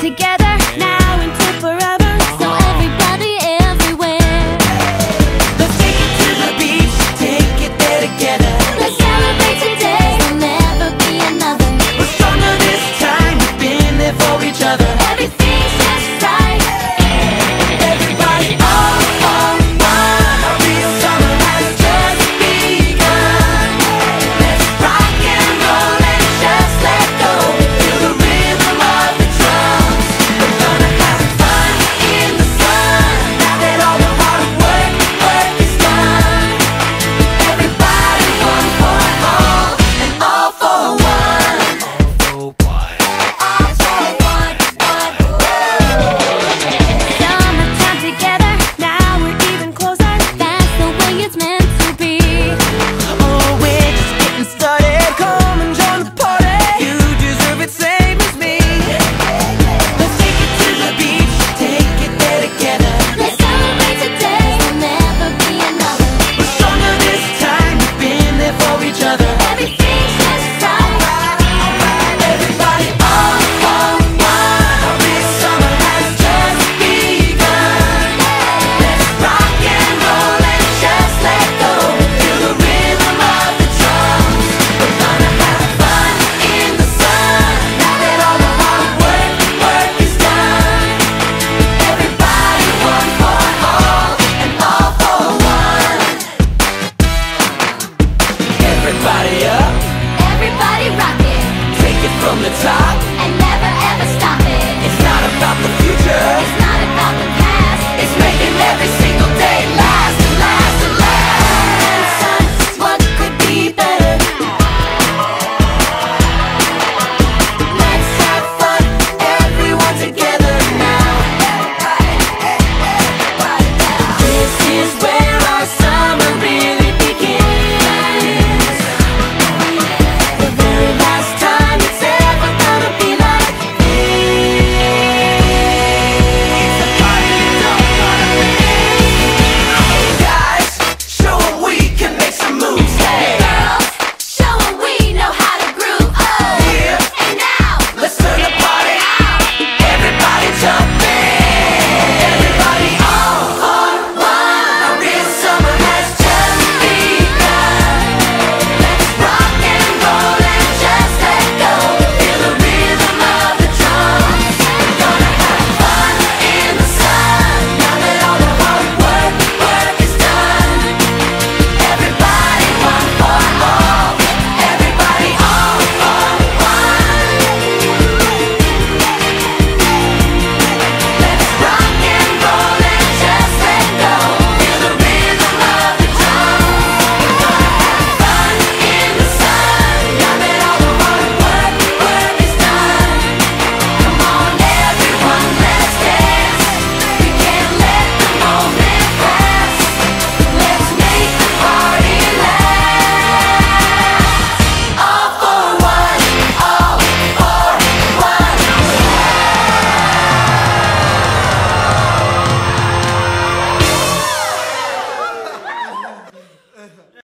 together now.